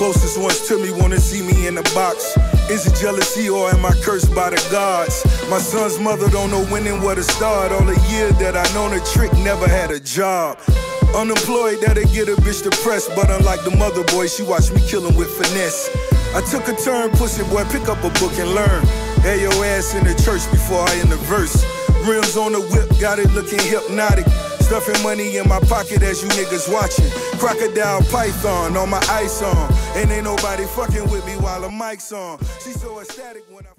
Closest ones to me wanna see me in a box. Is it jealousy or am I cursed by the gods? My son's mother don't know when and where to start. All the year that I known a trick, never had a job. Unemployed, that'll get a bitch depressed. But unlike the mother boy, she watched me kill him with finesse. I took a turn, pussy boy, pick up a book and learn. Had your ass in the church before I in the verse. Rims on the whip, got it looking hypnotic. Stuffing money in my pocket as you niggas watching. Crocodile Python on my ice on. And ain't nobody fucking with me while the mic's on. She's so ecstatic when I.